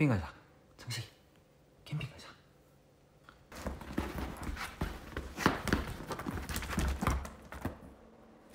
캠핑 가자. 창식이 캠핑 가자.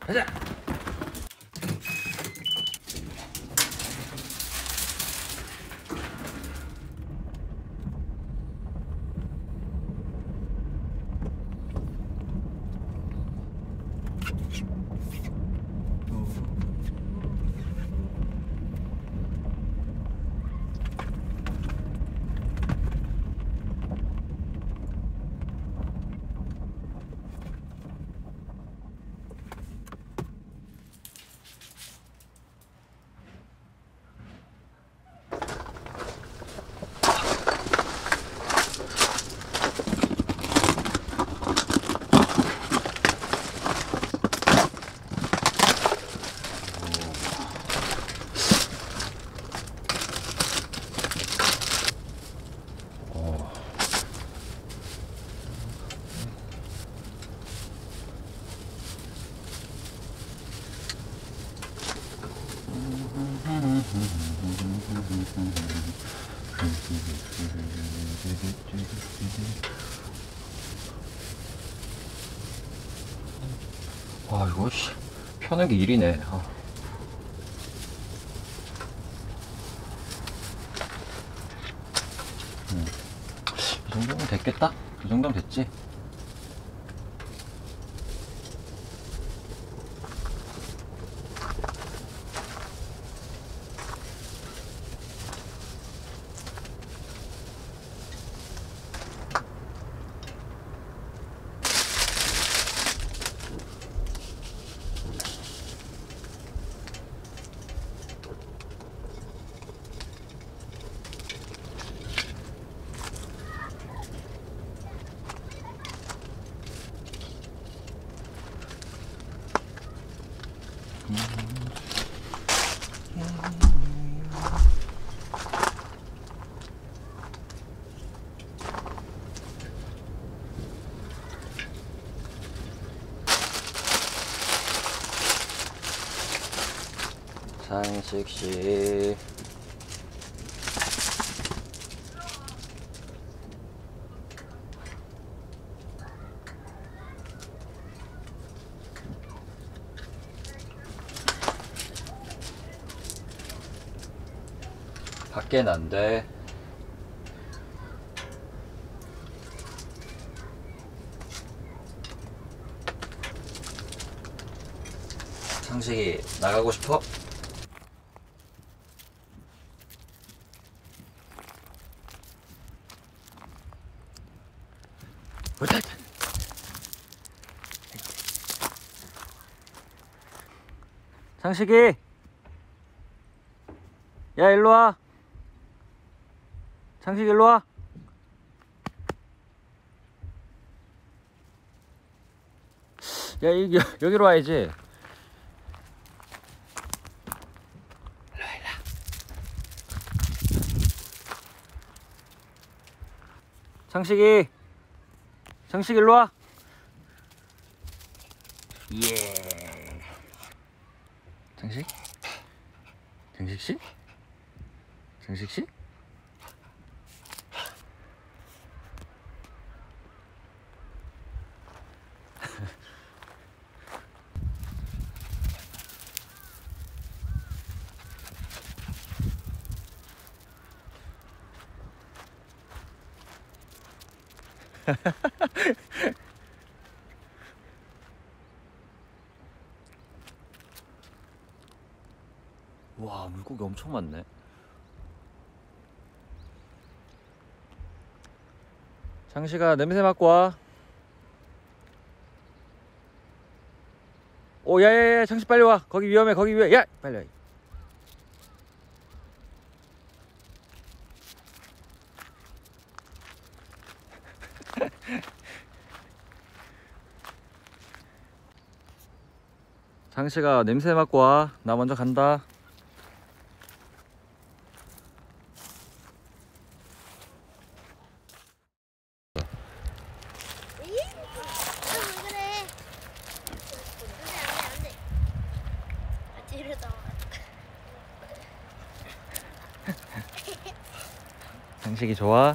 가자 와 이거 씨 펴는 게 일이네 아. 음. 이 정도면 됐겠다 이 정도면 됐지 상식씨 밖엔 안 돼 상식이 나가고 싶어? 상식이 야 일로 와 상식 일로 와 야, 이, 여, 여기로 와야지. 상식이 장식 일로 와. 예. 장식? 장식 씨? 장식 씨? 와 물고기 엄청 많네. 장식아 냄새 맡고 와. 오 야야야 장식 빨리 와. 거기 위험해 거기 위험해. 야 빨리 와. 장식아 냄새 맡고 와. 나 먼저 간다. 왜 그래? 안돼 안돼 안돼. 뒤로 나와. 장식이 좋아?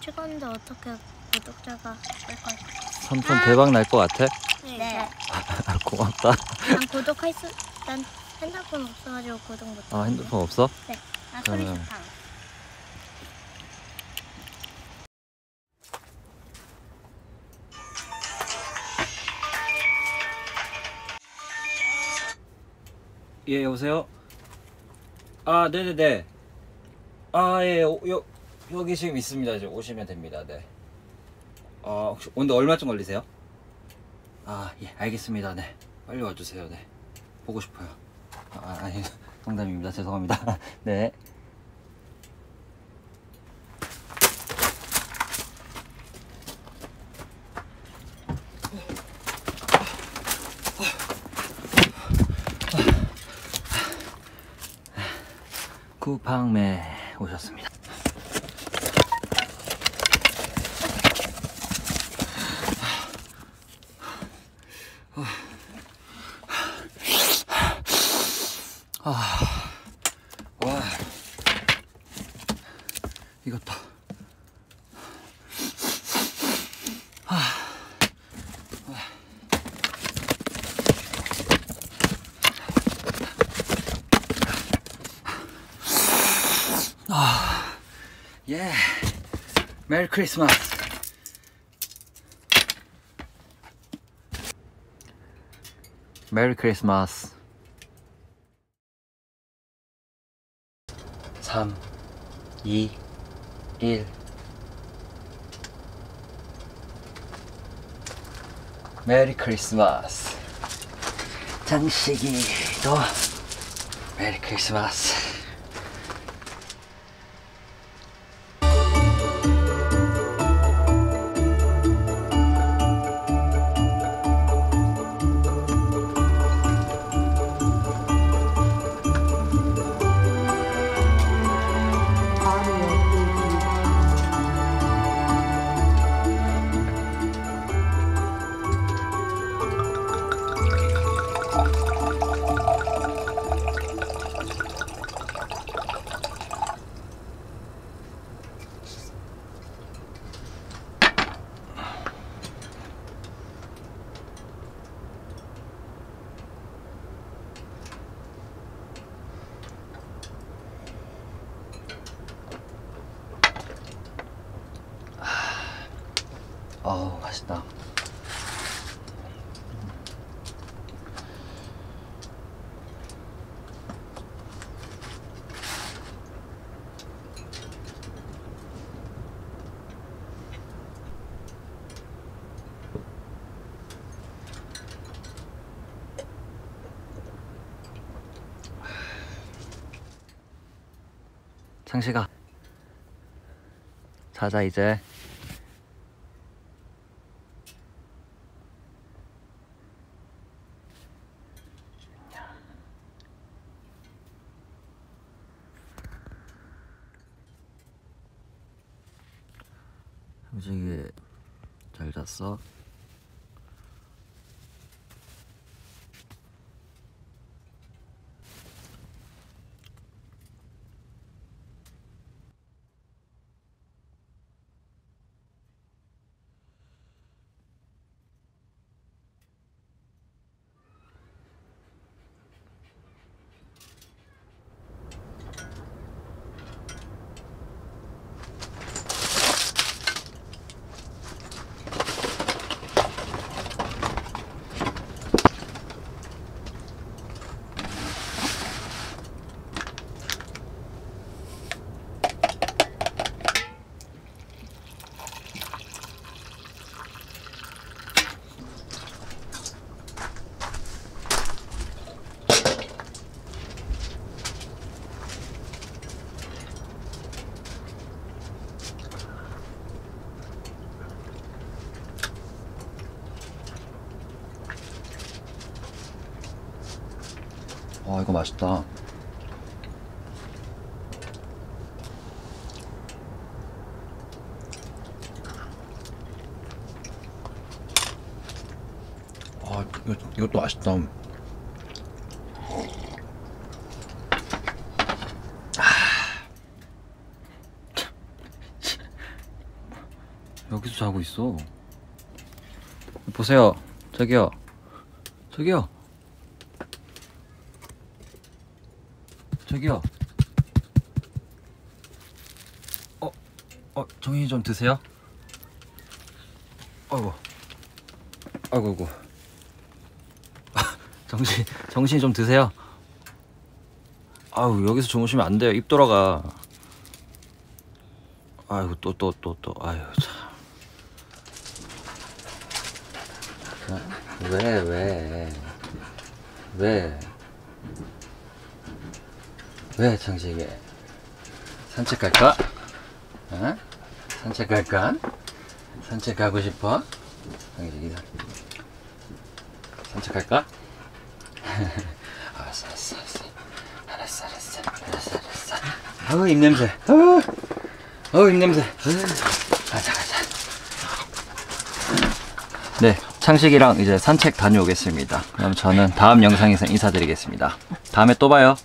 찍었는데 어떻게 구독자가 될까요? 삼촌 대박 날 것 같아? 네. 고맙다. 난 구독할 수, 난 핸드폰 없어가지고 구독 못. 아 핸드폰 없어? 네. 아 소리 음. 좋다. 예 여보세요? 아 네네네. 아예 여 여기 지금 있습니다. 이제 오시면 됩니다. 네. 아 혹시 오늘 얼마쯤 걸리세요? 아 예 알겠습니다. 네 빨리 와주세요. 네 보고 싶어요. 아 아니 농담입니다. 죄송합니다. 네. 쿠팡매 오셨습니다. 예, 메리 크리스마스. 메리 크리스마스. 3, 2, 1. 메리 크리스마스. 장식이도 메리 크리스마스. 맛있다. 창식아. 자자, 이제. 솔직히 잘 잤어? 와 이거 맛있다. 아 이거, 이것도 맛있다. 아. 여기서 자고 있어. 보세요. 저기요. 저기요. 저기요. 어, 어, 정신이 좀 드세요? 아이고. 아이고, 아이고. 정신, 정신이 좀 드세요? 아유, 여기서 주무시면 안 돼요. 입 돌아가. 아이고, 또, 또, 또, 또. 아유, 참. 왜, 왜, 왜, 왜, 창식이? 산책 갈까? 어? 산책 갈까? 산책 가고 싶어? 창식이, 산책 갈까? 알았어, 알았어, 알았어. 알았어, 알았어. 알았어, 알았어. 아우, 입냄새. 아우, 아우, 입냄새. 가자, 가자. 네, 창식이랑 이제 산책 다녀오겠습니다. 그럼 저는 다음 영상에서 인사드리겠습니다. 다음에 또 봐요.